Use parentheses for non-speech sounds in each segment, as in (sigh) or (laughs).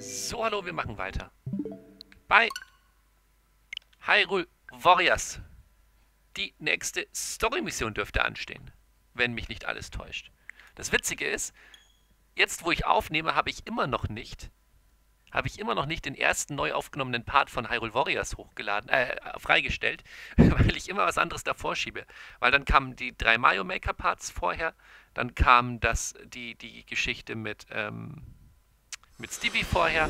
So, hallo, wir machen weiter. Bei Hyrule Warriors. Die nächste Story-Mission dürfte anstehen, wenn mich nicht alles täuscht. Das Witzige ist, jetzt wo ich aufnehme, habe ich immer noch nicht, habe ich immer noch nicht den ersten neu aufgenommenen Part von Hyrule Warriors hochgeladen, äh, freigestellt, (laughs) weil ich immer was anderes davor schiebe. Weil dann kamen die drei Mario Maker Parts vorher, dann kam das, die, die Geschichte mit, ähm, mit Stevie vorher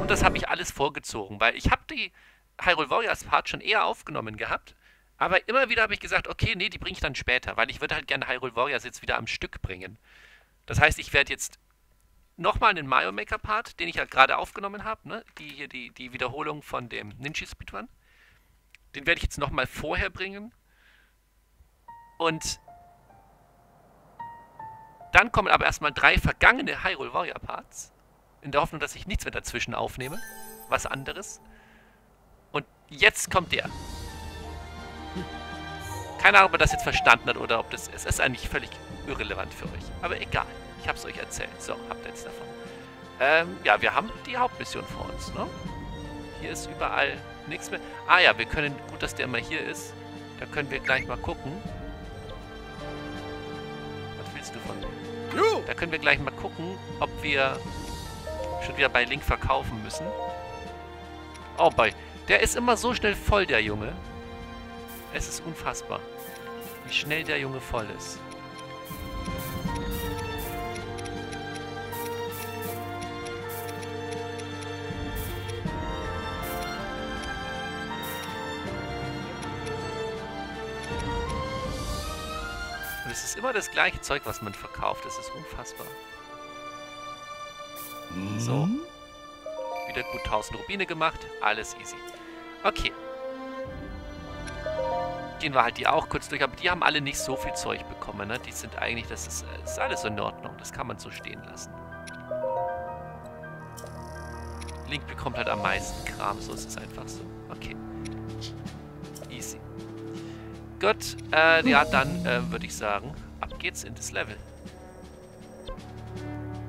und das habe ich alles vorgezogen, weil ich habe die Hyrule Warriors Part schon eher aufgenommen gehabt, aber immer wieder habe ich gesagt, okay, nee, die bringe ich dann später, weil ich würde halt gerne Hyrule Warriors jetzt wieder am Stück bringen. Das heißt, ich werde jetzt nochmal einen Mario Maker Part, den ich ja gerade aufgenommen habe, ne? die hier die, die Wiederholung von dem Ninja Speedrun. Den werde ich jetzt nochmal vorher bringen. Und dann kommen aber erstmal drei vergangene Hyrule Warrior Parts. In der Hoffnung, dass ich nichts mehr dazwischen aufnehme. Was anderes. Und jetzt kommt der. Keine Ahnung, ob er das jetzt verstanden hat oder ob das... Es ist eigentlich völlig irrelevant für euch. Aber egal. Ich habe es euch erzählt. So, habt ihr jetzt davon. Ähm, ja, wir haben die Hauptmission vor uns, ne? Hier ist überall nichts mehr. Ah ja, wir können... Gut, dass der mal hier ist. Da können wir gleich mal gucken. Was willst du von mir? Da können wir gleich mal gucken, ob wir schon wieder bei Link verkaufen müssen. Oh boy. Der ist immer so schnell voll, der Junge. Es ist unfassbar, wie schnell der Junge voll ist. Und es ist immer das gleiche Zeug, was man verkauft. Es ist unfassbar. So. Wieder gut 1000 Rubine gemacht. Alles easy. Okay. Gehen wir halt die auch kurz durch. Aber die haben alle nicht so viel Zeug bekommen. Ne? Die sind eigentlich, das ist, das ist alles in Ordnung. Das kann man so stehen lassen. Link bekommt halt am meisten Kram. So ist es einfach so. Okay. Easy. Gut. Äh, ja, dann äh, würde ich sagen, ab geht's in das Level.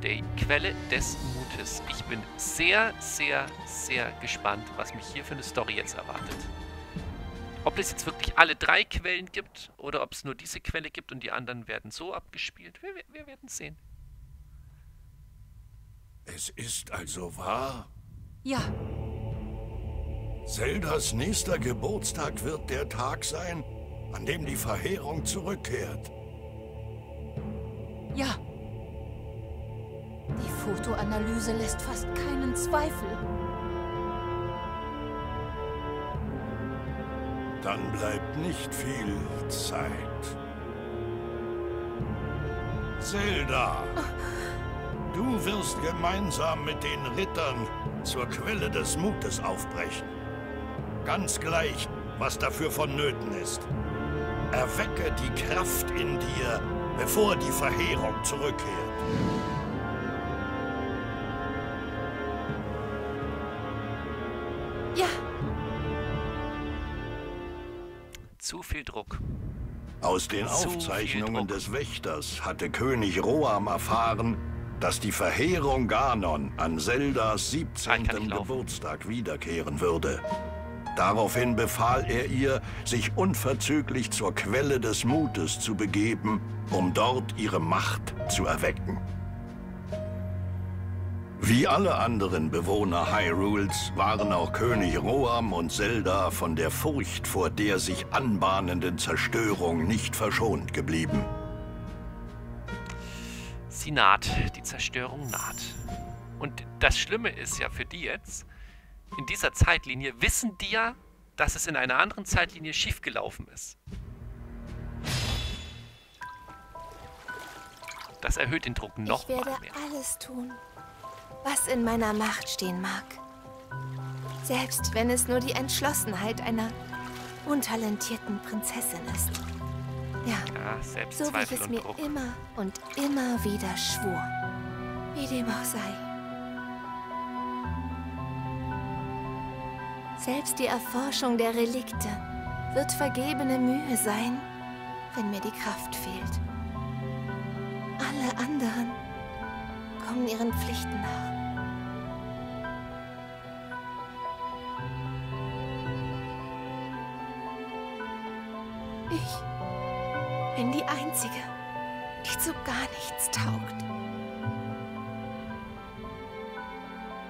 Die Quelle des Mutes. Ich bin sehr, sehr, sehr gespannt, was mich hier für eine Story jetzt erwartet. Ob es jetzt wirklich alle drei Quellen gibt oder ob es nur diese Quelle gibt und die anderen werden so abgespielt. Wir, wir werden sehen. Es ist also wahr? Ja, Zeldas nächster Geburtstag wird der Tag sein, an dem die Verheerung zurückkehrt. ja. Die Fotoanalyse lässt fast keinen Zweifel. Dann bleibt nicht viel Zeit. Zelda, du wirst gemeinsam mit den Rittern zur Quelle des Mutes aufbrechen. Ganz gleich, was dafür vonnöten ist. Erwecke die Kraft in dir, bevor die Verheerung zurückkehrt. Viel Druck. Aus den viel Aufzeichnungen des Wächters hatte König Roam erfahren, dass die Verheerung Ganon an Zeldas Ah, ich 17. kann nicht laufen. Geburtstag wiederkehren würde. Daraufhin befahl er ihr, sich unverzüglich zur Quelle des Mutes zu begeben, um dort ihre Macht zu erwecken. Wie alle anderen Bewohner Hyrules waren auch König Roam und Zelda von der Furcht vor der sich anbahnenden Zerstörung nicht verschont geblieben. Sie naht. Die Zerstörung naht. Und das Schlimme ist ja für die jetzt, in dieser Zeitlinie wissen die ja, dass es in einer anderen Zeitlinie schiefgelaufen ist. Das erhöht den Druck noch Ich werde mal mehr. alles tun, was in meiner Macht stehen mag. Selbst wenn es nur die Entschlossenheit einer untalentierten Prinzessin ist. Ja, Ja, so wie ich es mir Druck. immer und immer wieder schwor. Wie dem auch sei. Selbst die Erforschung der Relikte wird vergebene Mühe sein, wenn mir die Kraft fehlt. Alle anderen kommen ihren Pflichten nach. Einzige, die zu gar nichts taugt.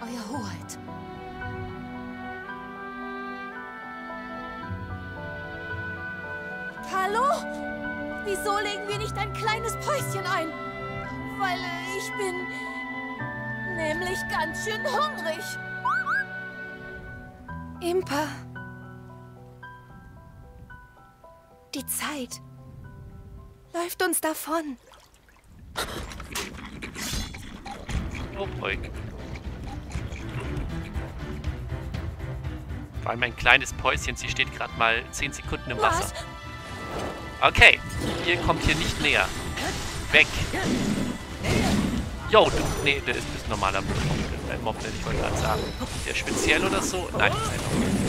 Euer Hoheit. Hallo? Wieso legen wir nicht ein kleines Päuschen ein? Weil ich bin nämlich ganz schön hungrig. Impa. Die Zeit läuft uns davon. Oh, ruhig. Vor allem ein kleines Päuschen. Sie steht gerade mal 10 Sekunden im Wasser. Was? Okay, ihr kommt hier nicht näher. Weg. Jo, du. Nee, der ist ein normaler Mob. Ein Mob, ich wollte gerade sagen. Ist der speziell oder so? Nein, ist ein Mob.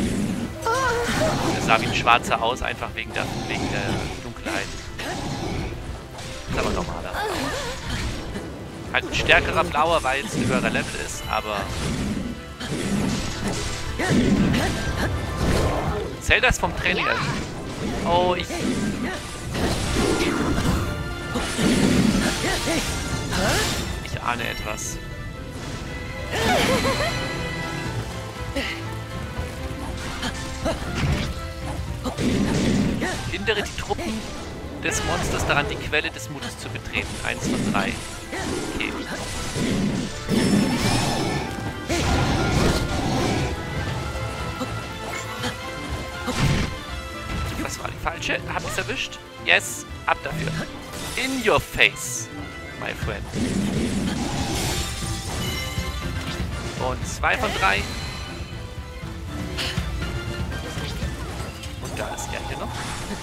Der sah wie ein schwarzer aus, einfach wegen der, wegen der. Ist aber normaler. Halt ein stärkerer blauer, weil es ein höherer Level ist, aber. Zelda ist vom Training. Also Oh, ich. Ich ahne etwas. Hindere die Truppen des Monsters daran, die Quelle des Mutes zu betreten. Eins von drei. Okay. Das war die falsche. Hab ich's erwischt? Yes. Ab dafür. In your face, my friend. Und zwei von drei.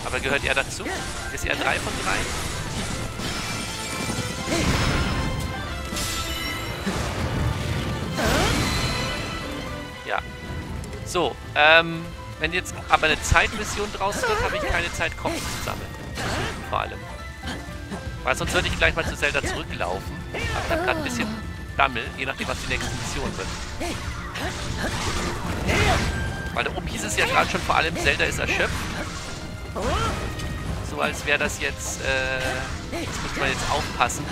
Aber gehört er dazu? Ist er drei von drei? Ja. So, ähm, wenn jetzt aber eine Zeitmission draus wird, habe ich keine Zeit, Kopf zu sammeln. Vor allem. Weil sonst würde ich gleich mal zu Zelda zurücklaufen. Aber habe gerade ein bisschen Dammel, je nachdem, was die nächste Mission wird. Weil da oben hieß es ja gerade schon vor allem, Zelda ist erschöpft. So als wäre das jetzt, äh, das muss man jetzt aufpassen.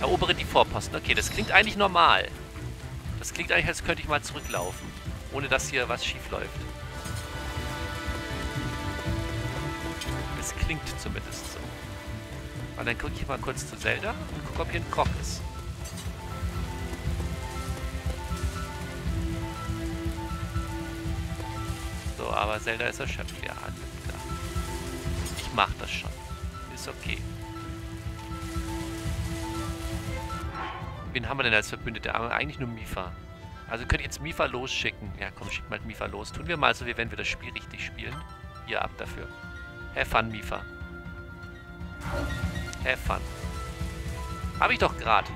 Erobere die Vorposten. Okay, das klingt eigentlich normal. Das klingt eigentlich, als könnte ich mal zurücklaufen. Ohne dass hier was schief läuft. Es klingt zumindest so. Und dann gucke ich mal kurz zu Zelda und gucke, ob hier ein Krog ist. So, aber Zelda ist erschöpft. Ja, alles klar. Ich mach das schon. Ist okay. Wen haben wir denn als Verbündete? Aber eigentlich nur Mifa. Also könnt ihr jetzt Mifa losschicken. Ja, komm, schickt mal Mifa los. Tun wir mal so, wie wenn wir das Spiel richtig spielen. Hier, ab dafür. Have fun, Mifa. Have fun. Hab ich doch gerade.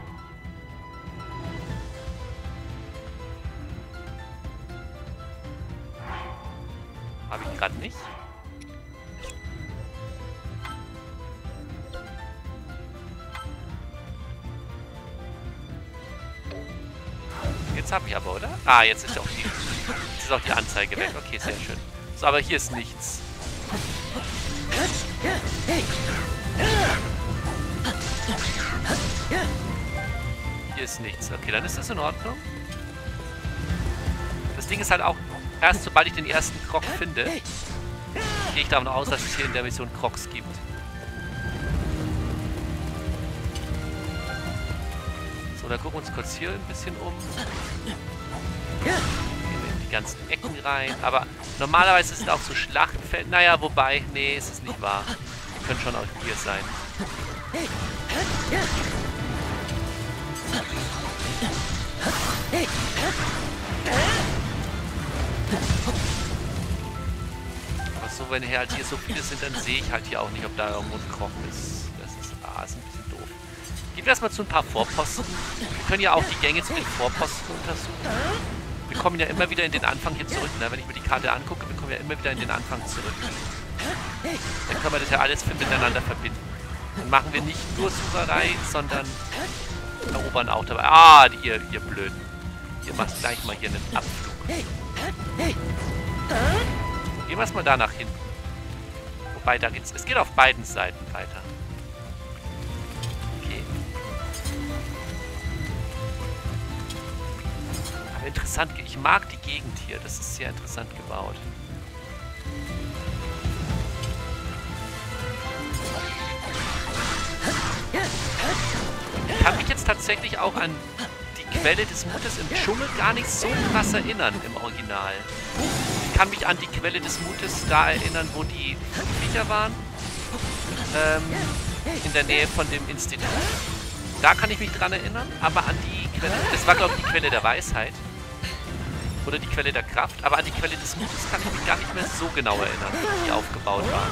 Habe ich gerade nicht? Jetzt habe ich aber, oder? Ah, jetzt ist auch die, ist auch die Anzeige weg. Okay, sehr schön. So, aber hier ist nichts. Hier ist nichts. Okay, dann ist das in Ordnung. Das Ding ist halt auch, erst sobald ich den ersten Krog finde, gehe ich davon aus, dass es hier in der Mission Krogs gibt. Dann gucken uns kurz hier ein bisschen um. Gehen wir in die ganzen Ecken rein. Aber normalerweise sind auch so Schlachtfeld. Naja, wobei, nee, ist es nicht wahr. Die können schon auch hier sein. Aber so, wenn hier halt hier so viele sind, dann sehe ich halt hier auch nicht, ob da irgendwo ein Krog ist. Gehen wir erstmal zu ein paar Vorposten. Wir können ja auch die Gänge zu den Vorposten untersuchen. Wir kommen ja immer wieder in den Anfang hier zurück. Ne? Wenn ich mir die Karte angucke, wir kommen ja immer wieder in den Anfang zurück. Dann können wir das ja alles miteinander verbinden. Dann machen wir nicht nur Sucherei, sondern erobern auch dabei. Ah, ihr, ihr Blöden. Ihr macht gleich mal hier einen Abflug. Gehen wir erstmal da nach hinten. Wobei, da geht's, es geht auf beiden Seiten weiter. Interessant, ich mag die Gegend hier. Das ist sehr interessant gebaut. Ich kann mich jetzt tatsächlich auch an die Quelle des Mutes im Dschungel gar nicht so krass erinnern im Original. Ich kann mich an die Quelle des Mutes da erinnern, wo die Viecher waren. Ähm, in der Nähe von dem Institut. Da kann ich mich dran erinnern, aber an die Quelle, das war glaube ich die Quelle der Weisheit. Oder die Quelle der Kraft, aber an die Quelle des Mutes kann ich mich gar nicht mehr so genau erinnern, wie die aufgebaut waren.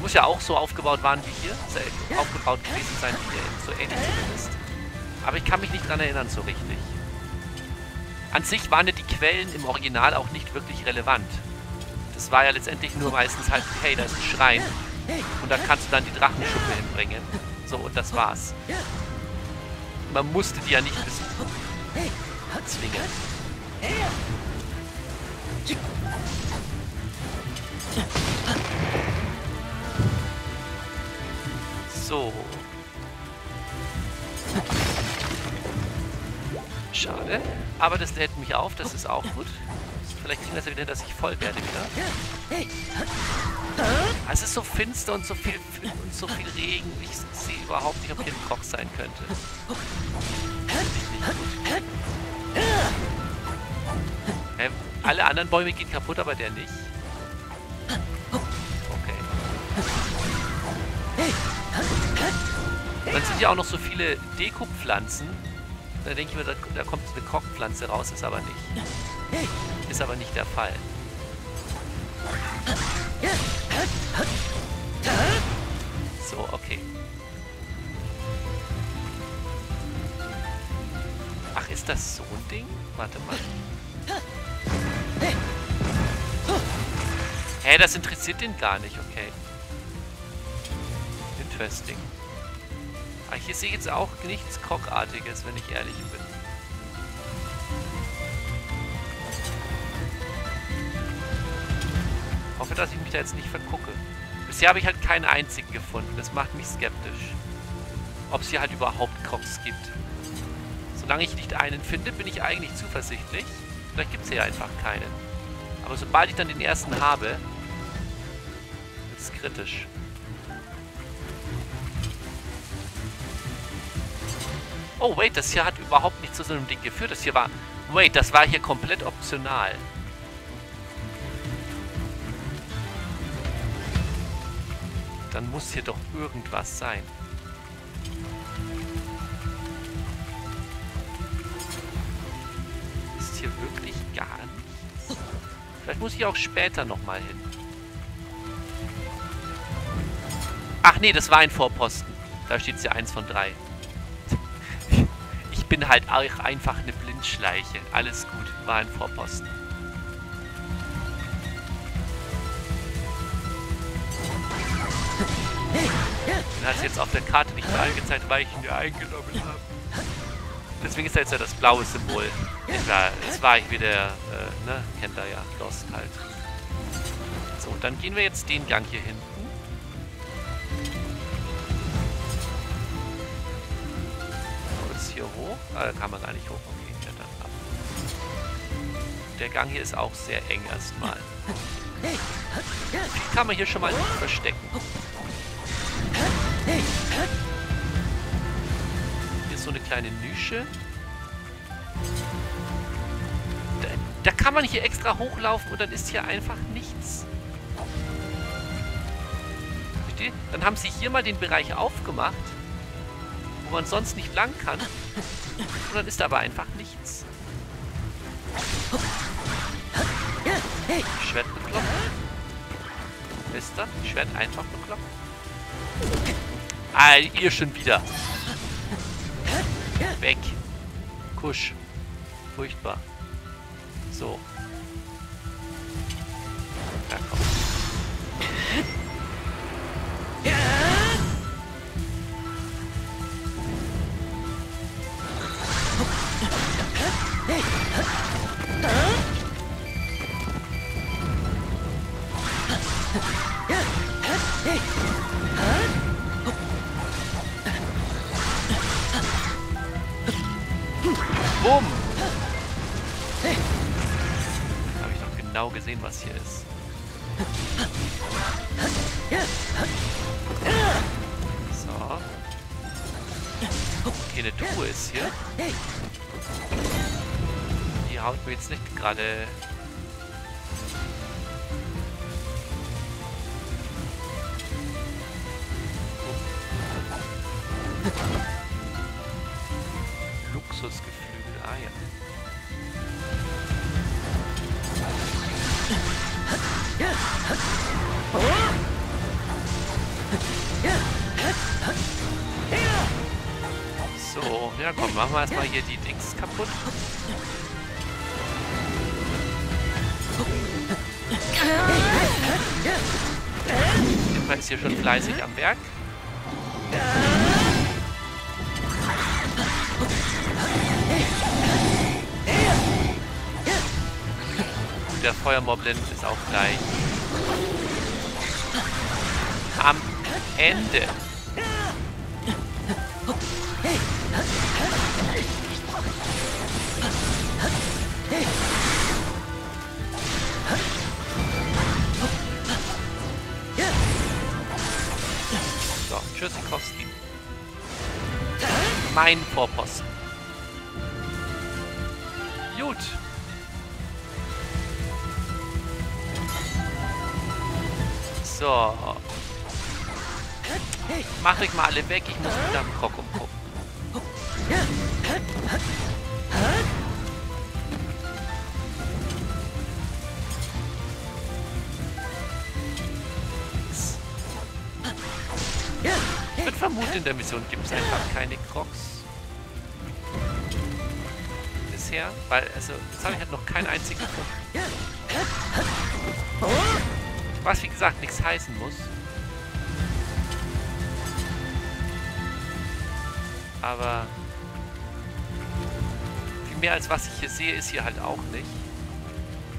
Muss ja auch so aufgebaut waren wie hier, sehr aufgebaut gewesen sein wie hier, so ähnlich zumindest. Aber ich kann mich nicht dran erinnern so richtig. An sich waren ja die Quellen im Original auch nicht wirklich relevant. Das war ja letztendlich nur meistens halt, hey, da ist ein Schrein. Und da kannst du dann die Drachenschuppe hinbringen. So, und das war's. Man musste die ja nicht besuchen. Zwingen. So. Schade. Aber das lädt mich auf, das ist auch gut. Vielleicht kriegen wir es ja wieder, dass ich voll werde wieder. Es ist so finster und so viel und so viel Regen. Ich sehe überhaupt nicht, ob hier ein Koch sein könnte. Hä? Alle anderen Bäume gehen kaputt, aber der nicht. Okay. Dann sind ja auch noch so viele Dekopflanzen. Da denke ich mir, da, da kommt eine Kochpflanze raus, ist aber nicht. Ist aber nicht der Fall. So, okay. Ach, ist das so ein Ding? Warte mal. Hä, das interessiert den gar nicht, okay. Interesting. Aber hier sehe ich jetzt auch nichts Kockartiges, wenn ich ehrlich bin. Hoffe, dass ich mich da jetzt nicht vergucke. Bisher habe ich halt keinen einzigen gefunden. Das macht mich skeptisch. Ob es hier halt überhaupt Koks gibt. Solange ich nicht einen finde, bin ich eigentlich zuversichtlich. Vielleicht gibt es hier einfach keinen. Aber sobald ich dann den ersten habe, kritisch. Oh, wait, das hier hat überhaupt nicht zu so einem Ding geführt. Das hier war... Wait, das war hier komplett optional. Dann muss hier doch irgendwas sein. Ist hier wirklich gar nichts? Vielleicht muss ich auch später nochmal hin. Ach nee, das war ein Vorposten. Da steht ja eins von drei bin halt auch einfach eine Blindschleiche. Alles gut, war ein Vorposten. Den hat es jetzt auf der Karte nicht mehr angezeigt, weil ich ihn ja eingenommen habe. Deswegen ist da jetzt ja das blaue Symbol. Klar, es war ich wieder, äh, ne, kennt er ja, Lost halt. So, dann gehen wir jetzt den Gang hier hinten. Hoch? Da kann man gar nicht hoch. Okay, klettern ab. Der Gang hier ist auch sehr eng erstmal. Kann man hier schon mal nicht verstecken? Hier ist so eine kleine Nische. Da, da kann man hier extra hochlaufen und dann ist hier einfach nichts. Dann haben sie hier mal den Bereich aufgemacht wo man sonst nicht lang kann. Und dann ist aber einfach nichts. Schwert bekloppt. Ist da? Schwert einfach bekloppt. Ah, ihr schon wieder. Weg. Kusch. Furchtbar. So. Gesehen, was hier ist. So. Okay, eine Truhe ist hier. Die haut mir jetzt nicht gerade... hier die Dings kaputt. Der ist hier schon fleißig am Werk. Der Feuermoblin ist auch gleich am Ende. Tschüssikowski. Mein Vorposten. Gut. So. Macht euch mal alle weg, ich muss wieder am Krog vermuten, in der Mission gibt es einfach keine Crocs. Bisher, weil, also, jetzt habe ich halt noch keinen einzigen gefunden. Was, wie gesagt, nichts heißen muss. Aber viel mehr als was ich hier sehe, ist hier halt auch nicht.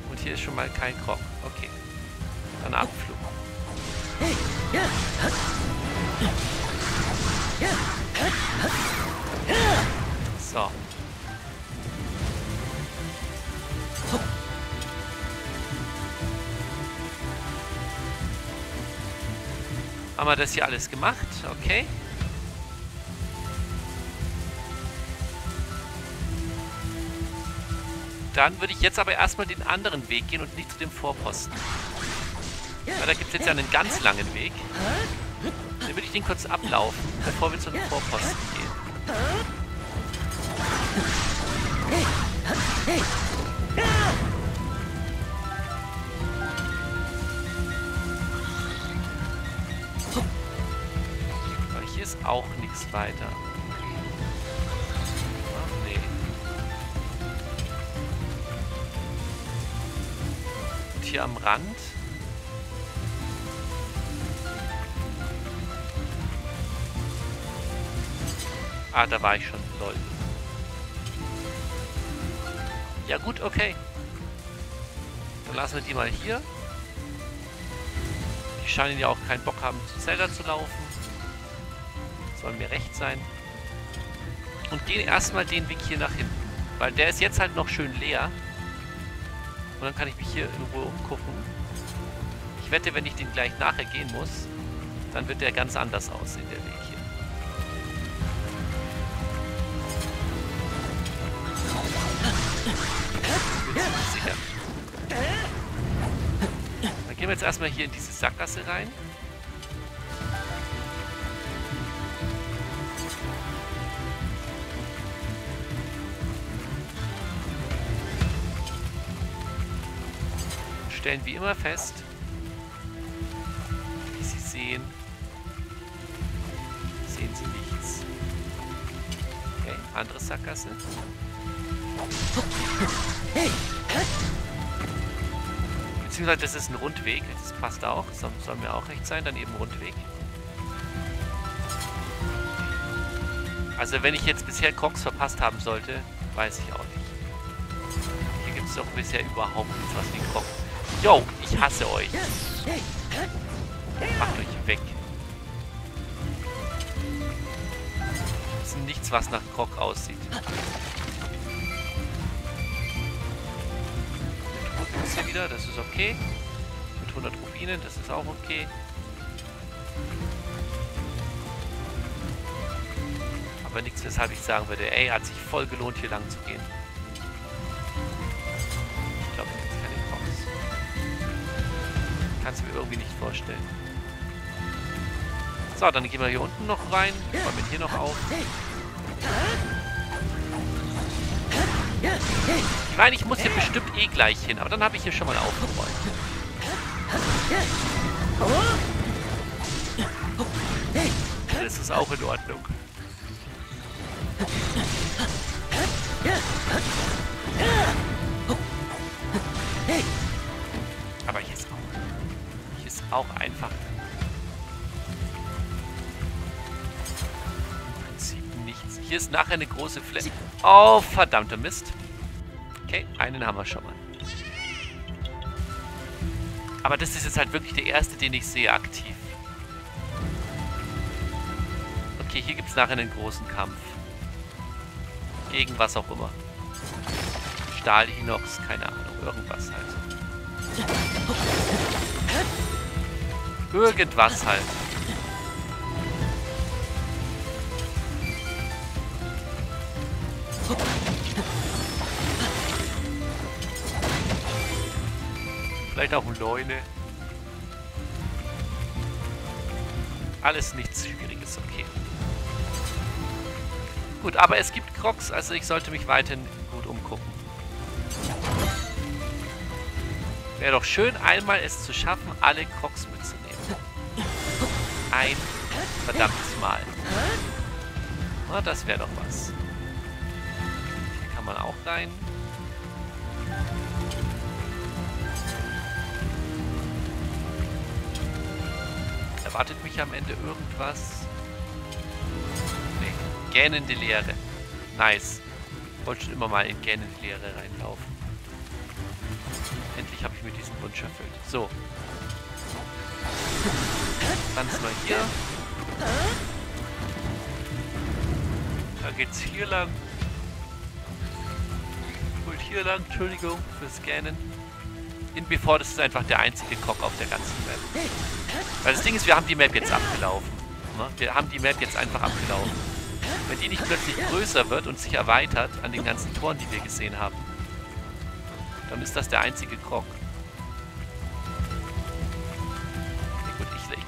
Und hier ist schon mal kein Krog. Okay. Dann Abflug. So. Wir das hier alles gemacht? Okay. Dann würde ich jetzt aber erstmal den anderen Weg gehen und nicht zu dem Vorposten. Weil da gibt es jetzt ja einen ganz langen Weg. Dann würde ich den kurz ablaufen, bevor wir zu dem Vorposten gehen. Aber hier ist auch nichts weiter. Ach nee. Und hier am Rand. Ah, da war ich schon. Lol. Ja gut, okay. Dann lassen wir die mal hier. Die scheinen ja auch keinen Bock haben, zu Zelda zu laufen. Soll mir recht sein. Und gehen erstmal den Weg hier nach hinten. Weil der ist jetzt halt noch schön leer. Und dann kann ich mich hier in Ruhe umgucken. Ich wette, wenn ich den gleich nachher gehen muss, dann wird der ganz anders aussehen, der Weg hier. Sicher. Dann gehen wir jetzt erstmal hier in diese Sackgasse rein. Stellen wie immer fest, wie Sie sehen, sehen Sie nichts. Okay, andere Sackgasse. Beziehungsweise das ist ein Rundweg, das passt auch, soll, soll mir auch recht sein, dann eben Rundweg. Also wenn ich jetzt bisher Cox verpasst haben sollte, weiß ich auch nicht. Hier gibt es doch bisher überhaupt nichts, was wie Cox. Yo, ich hasse euch. Macht euch weg. Das ist nichts, was nach Krog aussieht. Mit Rubinen ist hier wieder, das ist okay. Mit 100 Rubinen, das ist auch okay. Aber nichts, weshalb ich sagen würde, ey, hat sich voll gelohnt, hier lang zu gehen. Kann es mir irgendwie nicht vorstellen. So, dann gehen wir hier unten noch rein. Räumen hier noch auf. Ich meine, ich muss hier bestimmt eh gleich hin, aber dann habe ich hier schon mal aufgeräumt. Das ist auch in Ordnung. Aber auch einfach im Prinzip nichts. Hier ist nachher eine große Fläche. Oh, verdammter Mist. Okay, einen haben wir schon mal. Aber das ist jetzt halt wirklich der erste, den ich sehe aktiv. Okay, hier gibt es nachher einen großen Kampf. Gegen was auch immer. Stahl, Inox, keine Ahnung. Irgendwas halt. Irgendwas halt. Vielleicht auch Leune. Alles nichts Schwieriges, okay. Gut, aber es gibt Crocs, also ich sollte mich weiterhin gut umgucken. Wäre doch schön, einmal es zu schaffen, alle Crocs mitzunehmen. Ein verdammtes Mal. Na, das wäre doch was. Hier kann man auch rein. Erwartet mich am Ende irgendwas? Nee. Gähnende Leere. Nice. Ich wollte schon immer mal in gähnende Leere reinlaufen. Endlich habe ich mir diesen Wunsch erfüllt. So. Ganz mal hier. Da geht's hier lang. Und hier lang, Entschuldigung fürs Scannen. In Before, das ist einfach der einzige Cock auf der ganzen Map. Weil das Ding ist, wir haben die Map jetzt abgelaufen. Ne? Wir haben die Map jetzt einfach abgelaufen. Wenn die nicht plötzlich größer wird und sich erweitert an den ganzen Toren, die wir gesehen haben, dann ist das der einzige Krog.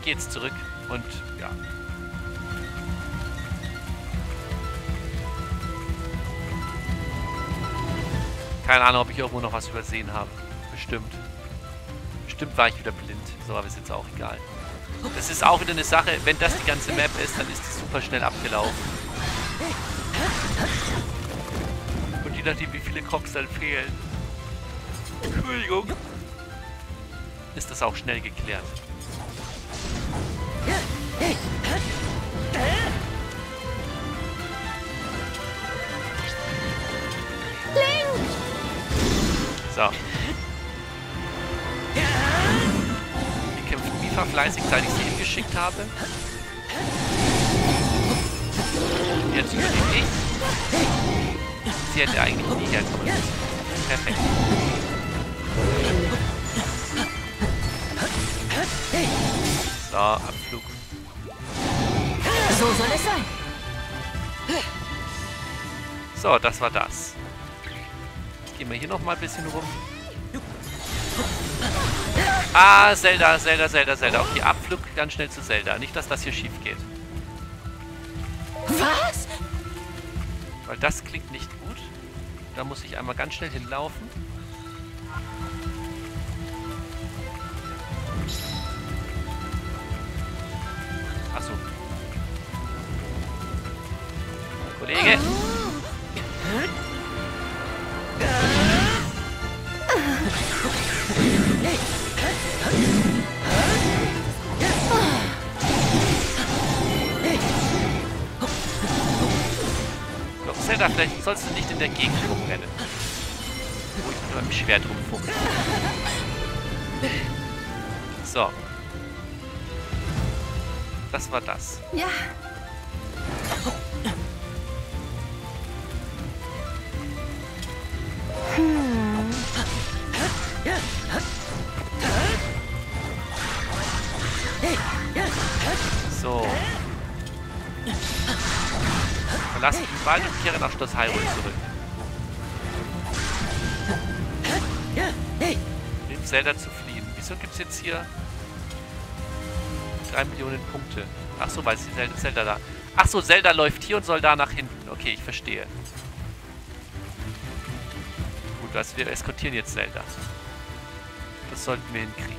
Jetzt zurück und ja. Keine Ahnung, ob ich irgendwo noch was übersehen habe. Bestimmt. Bestimmt war ich wieder blind. So, aber ist jetzt auch egal. Das ist auch wieder eine Sache, wenn das die ganze Map ist, dann ist die super schnell abgelaufen. Und je nachdem, wie viele Cops dann fehlen, Entschuldigung, ist das auch schnell geklärt. So. Die kämpft Mifa fleißig, seit ich sie hingeschickt habe. Jetzt übernehme ich. Sie hätte eigentlich nie herkommen müssen. Perfekt. So, Abflug. So soll es sein. So, das war das. Gehen wir hier noch mal ein bisschen rum. Ah, Zelda, Zelda, Zelda, Zelda. Okay, Abflug ganz schnell zu Zelda. Nicht, dass das hier schief geht. Was? Weil das klingt nicht gut. Da muss ich einmal ganz schnell hinlaufen. Achso. Kollege. So, Zelda, vielleicht sollst du nicht in der Gegend rumrennen. Wo ich mit meinem Schwert rumfummel. So. Das war das. Ja, So. Verlasse den Wald und kehre nach Schloss Hyrule zurück. Hilf Zelda zu fliehen. Wieso gibt es jetzt hier 3 Millionen Punkte? Ach so, weil es Zelda da. Ach so, Zelda läuft hier und soll da nach hinten. Okay, ich verstehe. Gut, also wir eskortieren jetzt Zelda. Das sollten wir hinkriegen.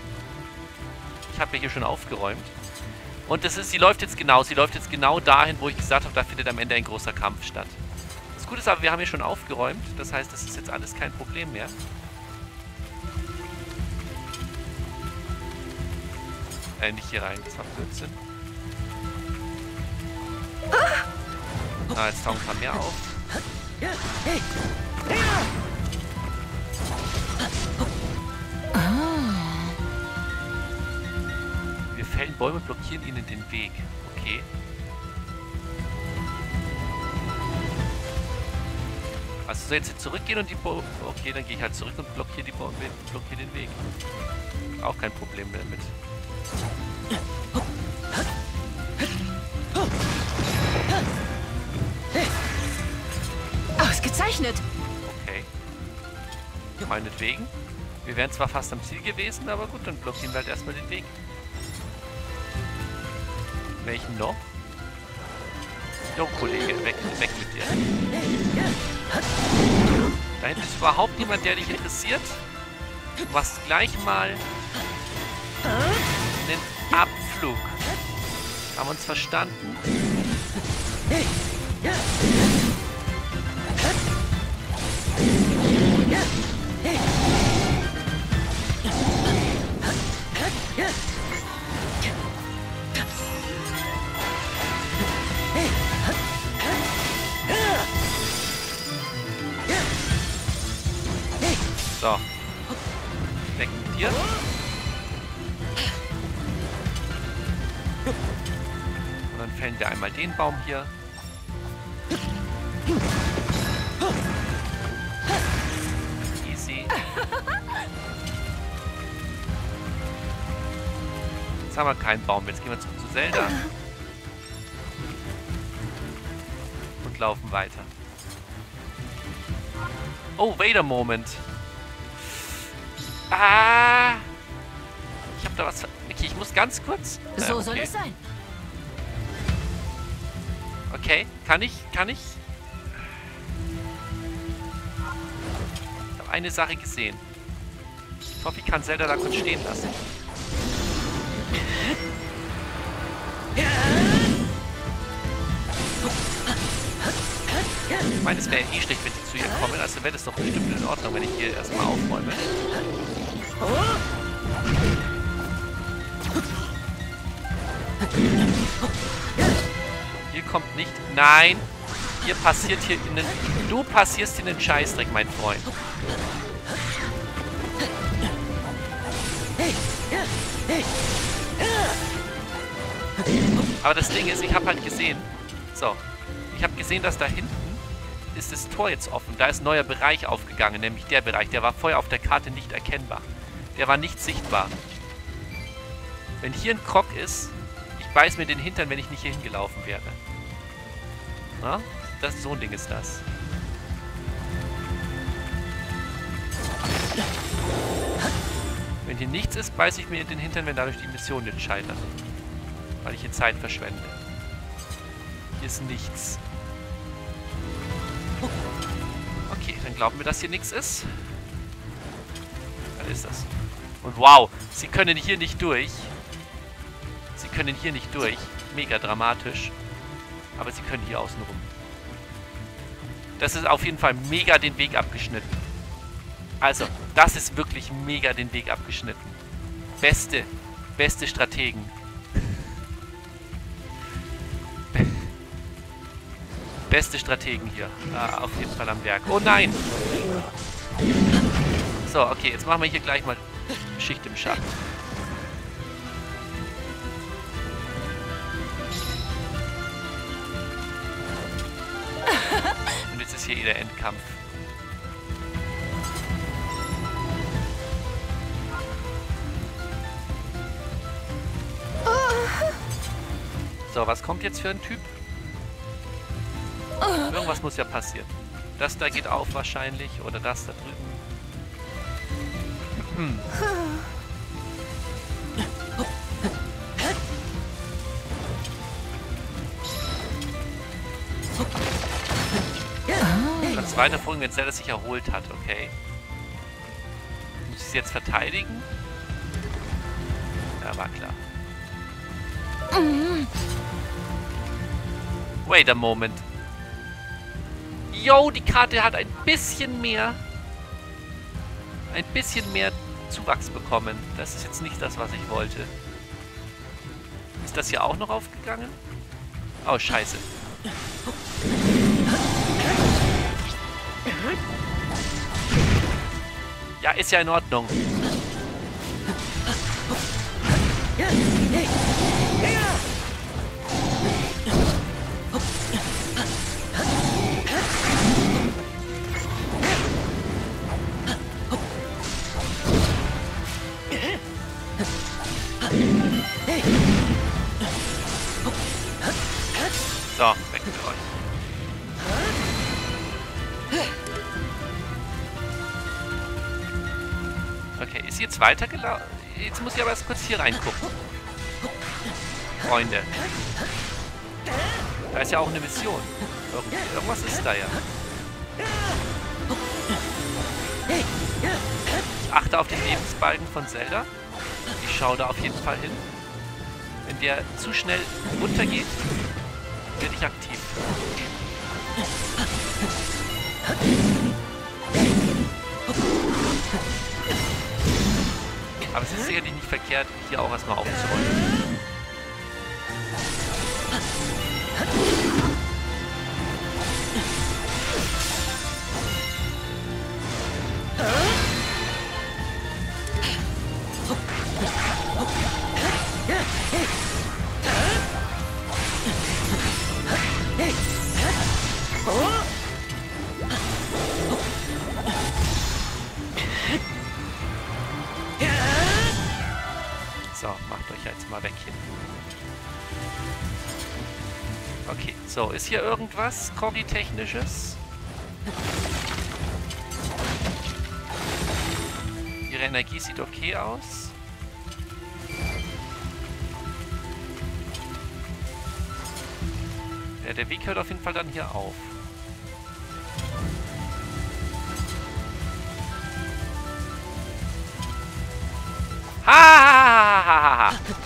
Ich habe ja hier schon aufgeräumt. Und das ist, sie läuft jetzt genau, sie läuft jetzt genau dahin, wo ich gesagt habe, da findet am Ende ein großer Kampf statt. Das Gute ist aber, wir haben hier schon aufgeräumt. Das heißt, das ist jetzt alles kein Problem mehr. Äh, nicht hier rein, das war Blödsinn. Ah, jetzt tauchen ein paar mehr auf. Wir fällen Bäume und blockieren ihnen den Weg. Okay. Also soll jetzt hier zurückgehen und die Bäume... Okay, dann gehe ich halt zurück und blockiere die Bäume, blockiere den Weg. Auch kein Problem damit. Ausgezeichnet. Okay. Meinetwegen. Wir wären zwar fast am Ziel gewesen, aber gut, dann blockieren wir halt erstmal den Weg. Welchen noch? Jo, Kollege, weg, weg mit dir. Da hinten ist überhaupt niemand, der dich interessiert. Du machst gleich mal einen Abflug. Haben wir uns verstanden? Den Baum hier. Easy. Jetzt haben wir keinen Baum. Jetzt gehen wir zurück zu Zelda. Und laufen weiter. Oh, wait a moment. Ah! Ich habe da was... Okay, ich muss ganz kurz... Äh, So soll okay. es sein. Okay, kann ich, kann ich? Ich habe eine Sache gesehen. Ich hoffe, ich kann Zelda da kurz stehen lassen. Ich meine, es wäre eh schlecht, wenn sie zu ihr kommen. Also wäre das doch bestimmt in Ordnung, wenn ich hier erstmal aufräume. Kommt nicht... Nein! Hier passiert hier in den... Du passierst in den Scheißdreck, mein Freund. Aber das Ding ist, ich habe halt gesehen... So. Ich habe gesehen, dass da hinten ist das Tor jetzt offen. Da ist ein neuer Bereich aufgegangen, nämlich der Bereich. Der war vorher auf der Karte nicht erkennbar. Der war nicht sichtbar. Wenn hier ein Krog ist, ich beiß mir den Hintern, wenn ich nicht hier hingelaufen wäre. Na? Das, so ein Ding ist das. Wenn hier nichts ist, beiß ich mir den Hintern, wenn dadurch die Mission jetzt scheitert. Weil ich hier Zeit verschwende. Hier ist nichts. Okay, dann glauben wir, dass hier nichts ist. Dann ist das. Und wow, sie können hier nicht durch. Sie können hier nicht durch. Mega dramatisch. Aber sie können hier außen rum. Das ist auf jeden Fall mega den Weg abgeschnitten. Also, das ist wirklich mega den Weg abgeschnitten. Beste, beste Strategen. (laughs) Beste Strategen hier. Ah, auf jeden Fall am Werk. Oh nein! So, okay, jetzt machen wir hier gleich mal Schicht im Schacht. Ist hier eh der Endkampf. So, was kommt jetzt für ein Typ? Irgendwas muss ja passieren. Das da geht auf wahrscheinlich. Oder das da drüben. Hm. Weiter vorhin, wenn Zelda sich erholt hat, okay. Muss ich sie jetzt verteidigen? Ja, war klar. Wait a moment. Yo, die Karte hat ein bisschen mehr... Ein bisschen mehr Zuwachs bekommen. Das ist jetzt nicht das, was ich wollte. Ist das hier auch noch aufgegangen? Oh, scheiße. Ja, ist ja in Ordnung. Weitergelaufen? Jetzt muss ich aber erst kurz hier reingucken. Freunde. Da ist ja auch eine Mission. Irgend irgendwas ist da ja. Ich achte auf den Lebensbalken von Zelda. Ich schaue da auf jeden Fall hin. Wenn der zu schnell runtergeht, werde ich aktiv. Es ist sicherlich nicht verkehrt, hier auch erstmal aufzuräumen. Ist hier irgendwas Corgi-technisches? Ihre Energie sieht okay aus. Ja, der Weg hört auf jeden Fall dann hier auf. Ha! ha, ha, ha,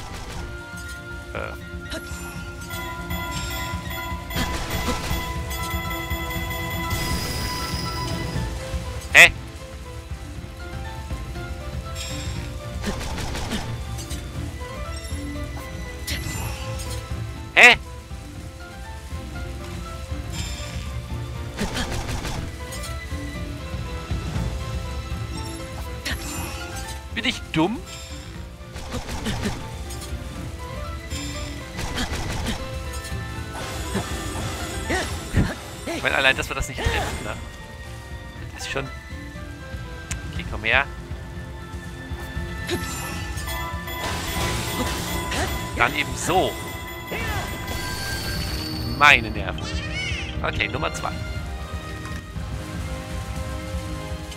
Okay, Nummer zwei.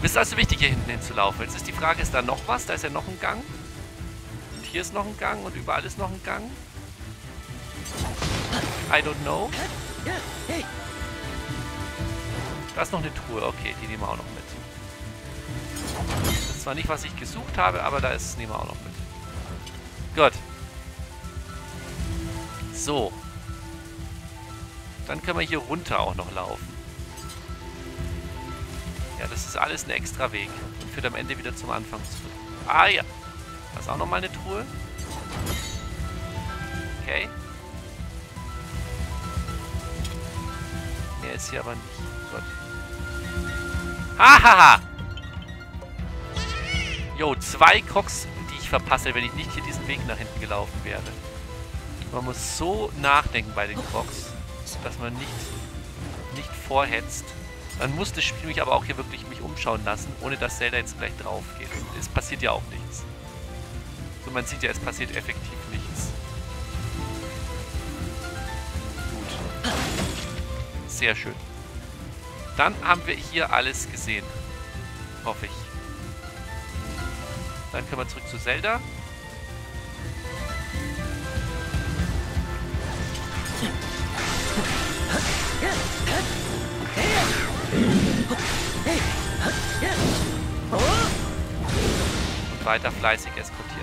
Es ist also wichtig, hier hinten hinzulaufen. Jetzt ist die Frage, ist da noch was? Da ist ja noch ein Gang. Und hier ist noch ein Gang und überall ist noch ein Gang. I don't know. Da ist noch eine Truhe. Okay, die nehmen wir auch noch mit. Das ist zwar nicht, was ich gesucht habe, aber da ist es nehmen wir auch noch mit. Gut. So. Dann können wir hier runter auch noch laufen. Ja, das ist alles ein extra Weg. Und führt am Ende wieder zum Anfang zurück. Ah ja. Da ist auch nochmal eine Truhe. Okay. Mehr ist hier aber nicht. Gut. Hahaha! Jo, zwei Crocs, die ich verpasse, wenn ich nicht hier diesen Weg nach hinten gelaufen wäre. Man muss so nachdenken bei den Crocs, dass man nicht, nicht vorhetzt. Dann muss das Spiel mich aber auch hier wirklich mich umschauen lassen, ohne dass Zelda jetzt gleich drauf geht. Es passiert ja auch nichts. So, man sieht ja, es passiert effektiv nichts. Gut. Sehr schön. Dann haben wir hier alles gesehen. Hoffe ich. Dann können wir zurück zu Zelda. Und weiter fleißig eskortieren.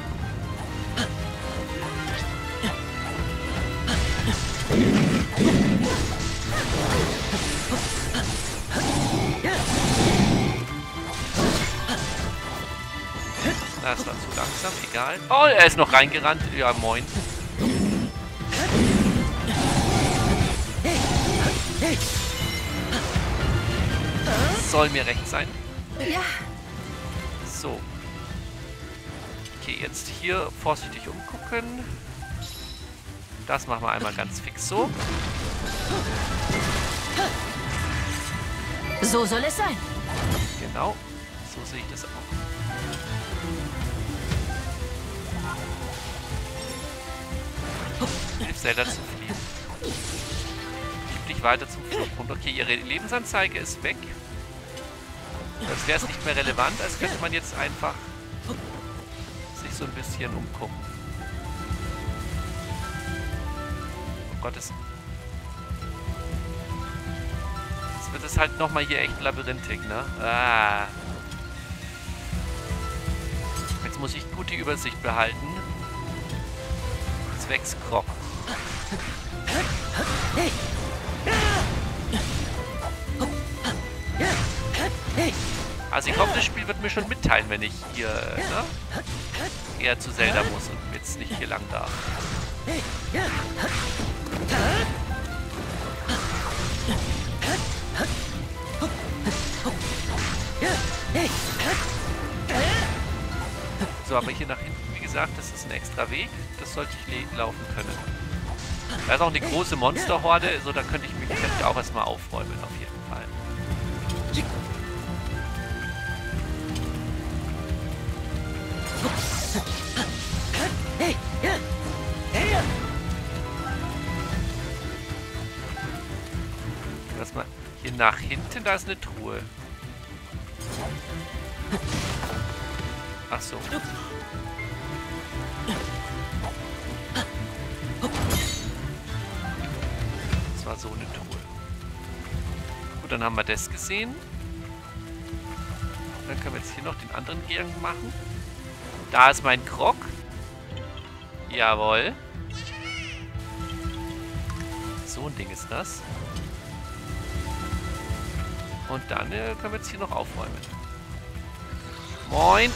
Das war zu langsam, egal. Oh, er ist noch reingerannt. Ja, moin. Soll mir recht sein. Ja, So. Okay, jetzt hier vorsichtig umgucken. Das machen wir einmal ganz fix so. So soll es sein. Genau. So sehe ich das auch. Hilf Zelda zu fliehen. Gib dich weiter zum Fluchtpunkt. Okay, ihre Lebensanzeige ist weg. Als wäre es nicht mehr relevant, als könnte man jetzt einfach sich so ein bisschen umgucken. Oh Gott, es... Jetzt wird es halt nochmal hier echt labyrinthisch, ne? Ah. Jetzt muss ich gut die Übersicht behalten. Zwecks Krog. Also ich hoffe, das Spiel wird mir schon mitteilen, wenn ich hier ne, eher zu Zelda muss und jetzt nicht hier lang darf. So, aber hier nach hinten, wie gesagt, das ist ein extra Weg. Das sollte ich laufen können. Da ist auch eine große Monsterhorde, so da könnte ich mich ich auch erstmal aufräumen, auf jeden Fall. Hinten, da ist eine Truhe. Ach so. Das war so eine Truhe. Gut, dann haben wir das gesehen. Dann können wir jetzt hier noch den anderen Gang machen. Da ist mein Krog. Jawohl. So ein Ding ist das. Und dann äh, können wir jetzt hier noch aufräumen. Moin.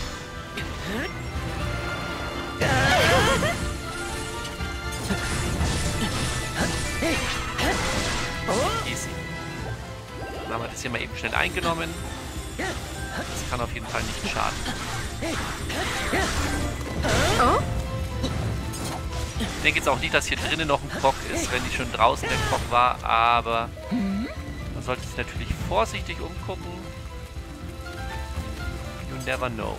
Easy. Dann haben wir das hier mal eben schnell eingenommen. Das kann auf jeden Fall nicht schaden. Ich denke jetzt auch nicht, dass hier drinnen noch ein Krog ist, wenn nicht schon draußen der Krog war, aber man sollte sich natürlich vorsichtig umgucken. You never know.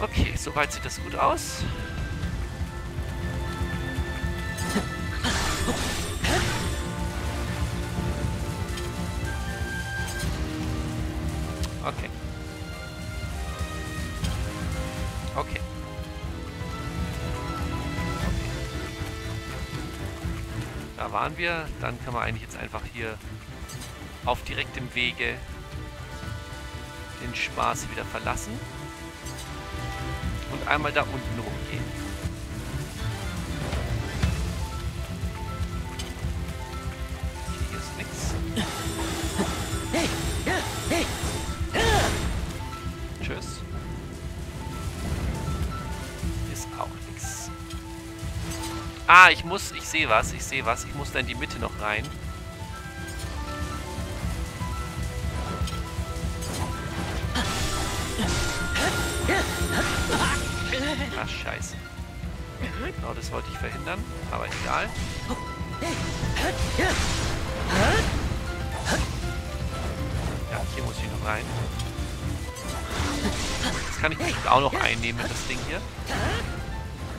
Okay, soweit sieht das gut aus. Wir. Dann können wir eigentlich jetzt einfach hier auf direktem Wege den Spaß wieder verlassen. Und einmal da unten rumgehen. Hier ist nichts. Tschüss. Ist auch nichts. Ah, ich muss, ich sehe was, ich sehe was. Ich muss da in die Mitte noch rein. Ach, scheiße. Genau, das wollte ich verhindern, aber egal. Ja, hier muss ich noch rein. Jetzt kann ich bestimmt auch noch einnehmen, das Ding hier.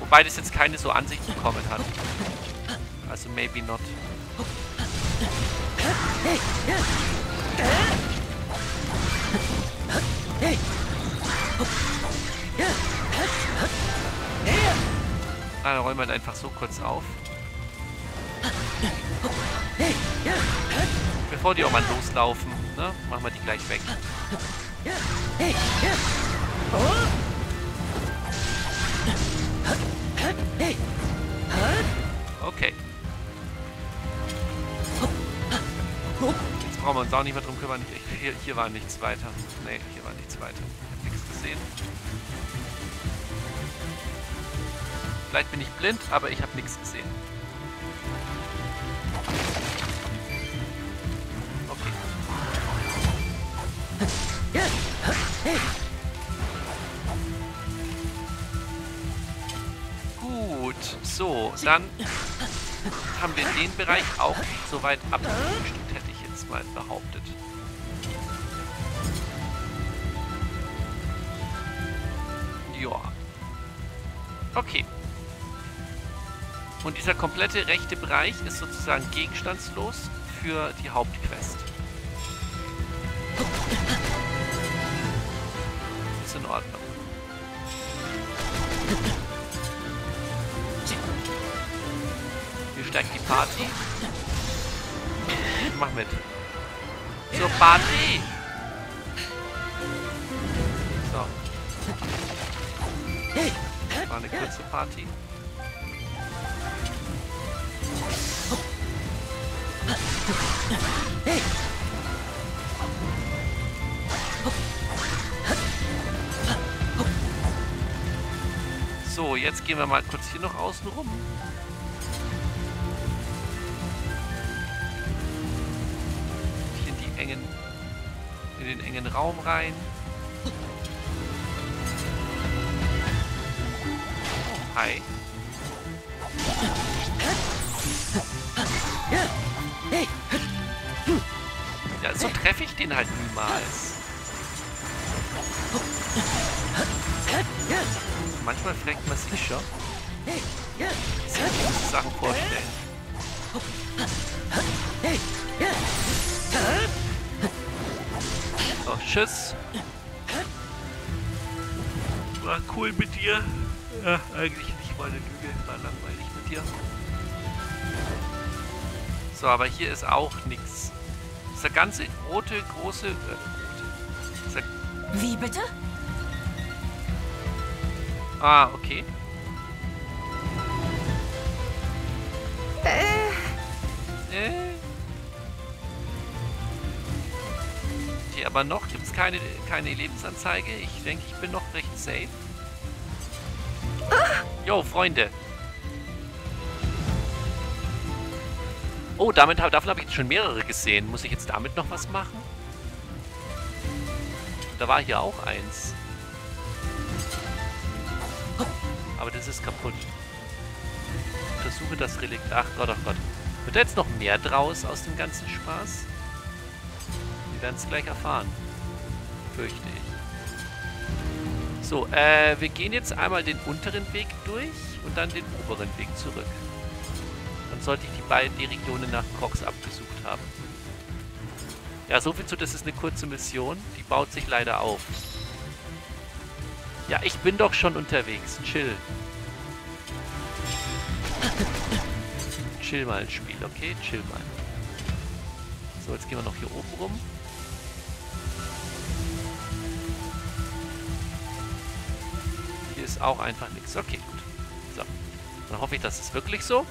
Wobei das jetzt keine so Ansicht bekommen hat. Also maybe not. Ah, dann räumen wir einfach so kurz auf. Bevor die auch mal loslaufen, ne? Machen wir die gleich weg. Okay. Brauchen wir uns auch nicht mehr drum kümmern. Hier, hier war nichts weiter. Nee, hier war nichts weiter. Ich hab nichts gesehen. Vielleicht bin ich blind, aber ich habe nichts gesehen. Okay. Gut, so, dann haben wir den Bereich auch soweit abgefrühstückt, ich mal behauptet. Ja. Okay. Und dieser komplette rechte Bereich ist sozusagen gegenstandslos für die Hauptquest. Ist in Ordnung. Hier steigt die Party. Mach mit. Zur Party! So. War eine kurze Party. So, jetzt gehen wir mal kurz hier noch außen rum. In den engen Raum rein. Hi. Ja, so treffe ich den halt niemals. Manchmal fragt man sich schon. Sich Sachen vorstellen. Oh, tschüss. War cool mit dir. Ja, eigentlich nicht mal eine Lüge. War langweilig mit dir. So, aber hier ist auch nichts. Dieser ganze rote, große... Äh, rote. Wie bitte? ah, okay. Äh, Äh. Okay, aber noch gibt es keine, keine Lebensanzeige. Ich denke, ich bin noch recht safe. Jo, Freunde. Oh, damit, davon habe ich jetzt schon mehrere gesehen. Muss ich jetzt damit noch was machen? Da war hier auch eins. Aber das ist kaputt. Versuche das Relikt. Ach Gott, ach Gott. Wird da jetzt noch mehr draus aus dem ganzen Spaß? Werden es gleich erfahren. Fürchte ich. So, äh, wir gehen jetzt einmal den unteren Weg durch und dann den oberen Weg zurück. Dann sollte ich die beiden die Regionen nach Cox abgesucht haben. Ja, so viel zu, das ist eine kurze Mission. Die baut sich leider auf. Ja, ich bin doch schon unterwegs. Chill. Chill mal ein Spiel, okay? Chill mal. So, jetzt gehen wir noch hier oben rum. Ist auch einfach nichts. Okay, gut. So. Dann hoffe ich, das ist wirklich so.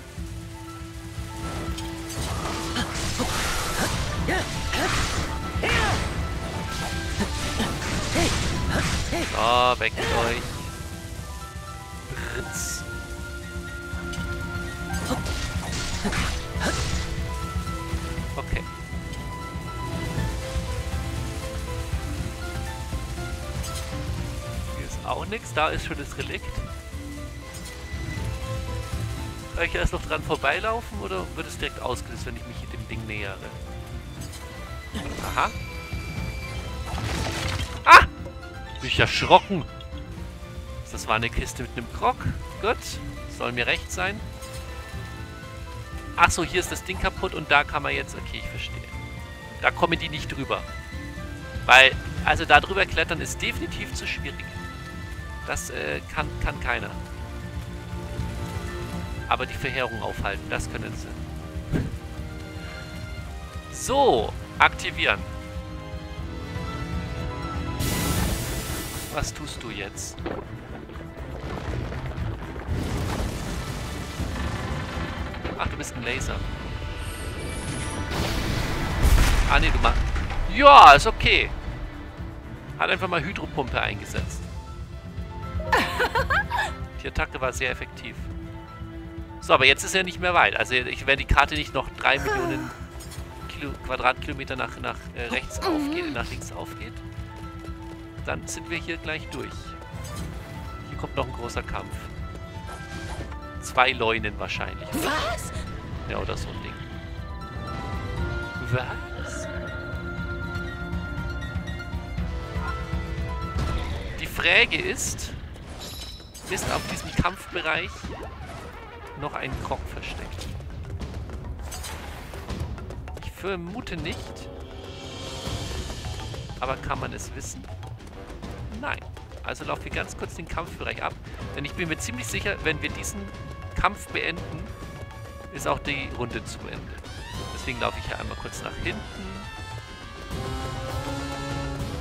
So, weg mit euch. Nichts. Da ist schon das Relikt. Soll ich erst noch dran vorbeilaufen oder wird es direkt ausgelöst, wenn ich mich dem Ding nähere? Aha. Ah! Bin ich erschrocken. Das war eine Kiste mit einem Krog. Gut. Soll mir recht sein. Achso, hier ist das Ding kaputt und da kann man jetzt... Okay, ich verstehe. Da kommen die nicht drüber. Weil, also da drüber klettern ist definitiv zu schwierig. Das äh, kann, kann keiner. Aber die Verheerung aufhalten, das können sie. So, aktivieren. Was tust du jetzt? Ach, du bist ein Laser. Ah, nee, du machst... Ja, ist okay. Hat einfach mal Hydropumpe eingesetzt. Die Attacke war sehr effektiv. So, aber jetzt ist er nicht mehr weit. Also, ich, wenn die Karte nicht noch drei Millionen Kilo, Quadratkilometer nach, nach äh, rechts aufgeht, nach links aufgeht, dann sind wir hier gleich durch. Hier kommt noch ein großer Kampf. Zwei Leunen wahrscheinlich. Oder? Was? Ja, oder so ein Ding. Was? Die Frage ist, ist auf diesem Kampfbereich noch ein Krog versteckt? Ich vermute nicht. Aber kann man es wissen? Nein. Also laufe ich ganz kurz den Kampfbereich ab. Denn ich bin mir ziemlich sicher, wenn wir diesen Kampf beenden, ist auch die Runde zu Ende. Deswegen laufe ich hier einmal kurz nach hinten.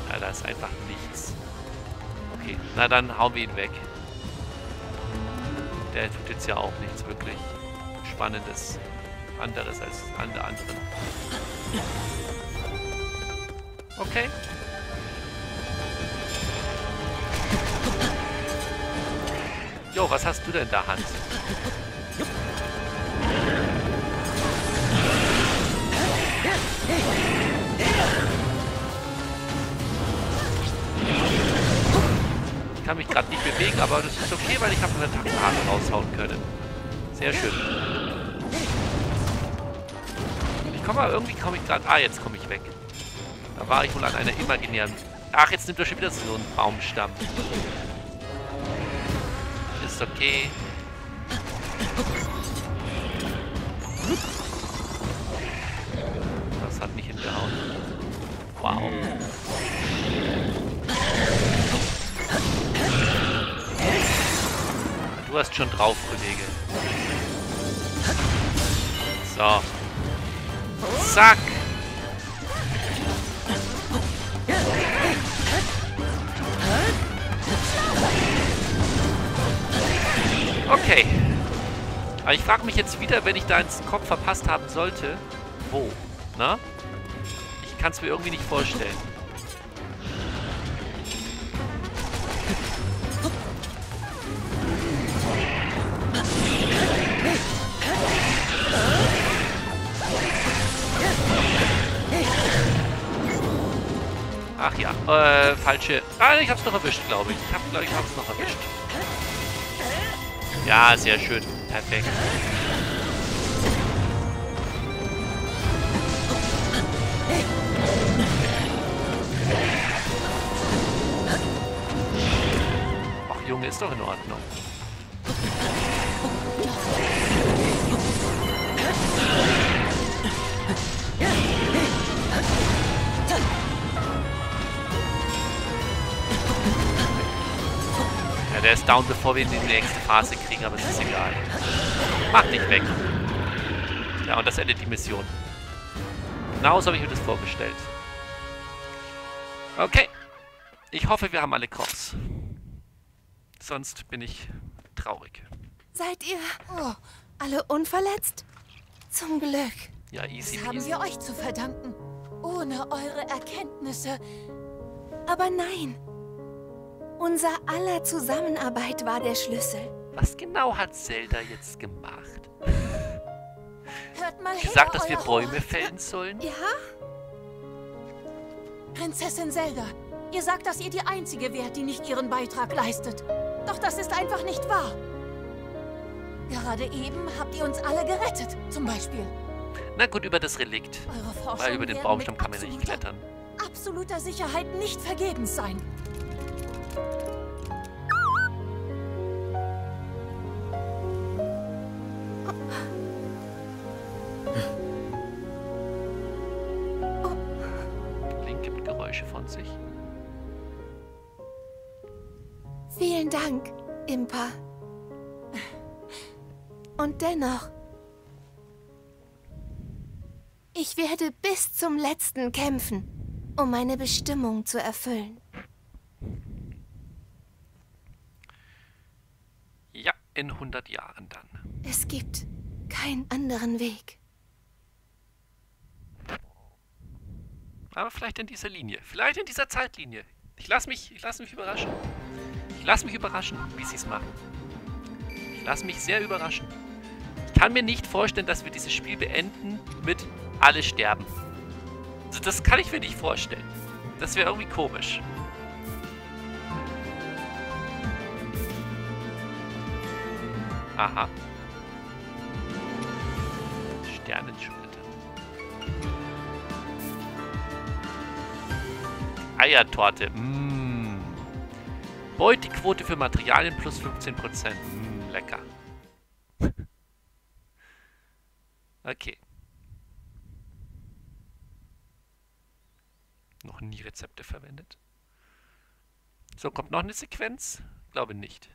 Ja, da ist einfach nichts. Okay, na dann hauen wir ihn weg. Der tut jetzt ja auch nichts wirklich Spannendes anderes als an der anderen. Okay. Jo, was hast du denn da, Hans? Ich kann mich gerade nicht bewegen, aber das ist okay, weil ich habe eine Attackenhase raushauen können. Sehr schön. Ich komme aber irgendwie komme ich gerade... Ah, jetzt komme ich weg. Da war ich wohl an einer imaginären... Ach, jetzt nimmt er schon wieder so einen Baumstamm. Ist okay. Hast schon drauf, Kollege. So. Zack. Okay. Aber ich frage mich jetzt wieder, wenn ich da ins Kopf verpasst haben sollte, wo? Na? Ich kann es mir irgendwie nicht vorstellen. Äh, falsche... Ah, ich hab's noch erwischt, glaube ich. Ich hab, glaube ich, hab's noch erwischt. Ja, sehr schön. Perfekt. Ach, Junge, ist doch in Ordnung. Ja, der ist down, bevor wir ihn in die nächste Phase kriegen, aber es ist egal. Mach dich weg. Ja, und das endet die Mission. Genau so habe ich mir das vorgestellt. Okay. Ich hoffe, wir haben alle Kochs. Sonst bin ich traurig. Seid ihr oh, alle unverletzt? Zum Glück. Ja, easy Das haben peasy. wir euch zu verdanken. Ohne eure Erkenntnisse. Aber nein. Unser aller Zusammenarbeit war der Schlüssel. Was genau hat Zelda jetzt gemacht? (laughs) Hört mal Gesagt, her, dass wir Bäume Ort. fällen sollen? Ja? Prinzessin Zelda, ihr sagt, dass ihr die Einzige wärt, die nicht ihren Beitrag leistet. Doch das ist einfach nicht wahr. Gerade eben habt ihr uns alle gerettet, zum Beispiel. Na gut, über das Relikt. Weil über den Baumstamm kann man ja nicht klettern. absoluter Sicherheit nicht vergebens sein. Link gibt Geräusche von sich. Vielen Dank, Impa. Und dennoch, ich werde bis zum Letzten kämpfen, um meine Bestimmung zu erfüllen. In 100 Jahren dann. Es gibt keinen anderen Weg. Aber vielleicht in dieser Linie. Vielleicht in dieser Zeitlinie. Ich lasse mich, ich lass mich überraschen. Ich lasse mich überraschen, wie sie es machen. Ich lasse mich sehr überraschen. Ich kann mir nicht vorstellen, dass wir dieses Spiel beenden mit alle sterben. Also das kann ich mir nicht vorstellen. Das wäre irgendwie komisch. Aha. Sternenschulter. Eiertorte. Mmh. Beutequote für Materialien plus 15%. Mmh, lecker. (laughs) okay. Noch nie Rezepte verwendet. So, kommt noch eine Sequenz? Glaube nicht.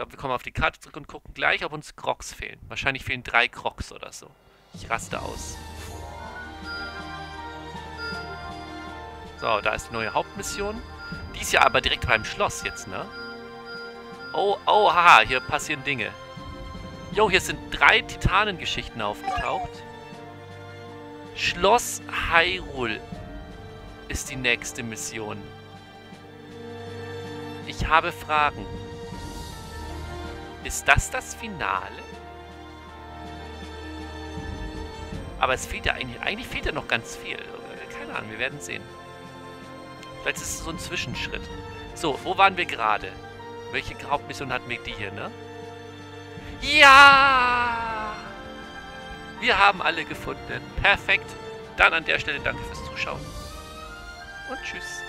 Glaube, wir kommen auf die Karte zurück und gucken gleich, ob uns Crocs fehlen. Wahrscheinlich fehlen drei Crocs oder so. Ich raste aus. So, da ist die neue Hauptmission. Die ist ja aber direkt beim Schloss jetzt, ne? Oh, oh, haha, hier passieren Dinge. Jo, hier sind drei Titanengeschichten aufgetaucht. Schloss Hyrule ist die nächste Mission. Ich habe Fragen. Ist das das Finale? Aber es fehlt ja eigentlich, eigentlich fehlt ja noch ganz viel. Keine Ahnung, wir werden sehen. Vielleicht ist es so ein Zwischenschritt. So, wo waren wir gerade? Welche Hauptmission hatten wir die hier, ne? Ja! Wir haben alle gefunden. Perfekt. Dann an der Stelle danke fürs Zuschauen. Und tschüss.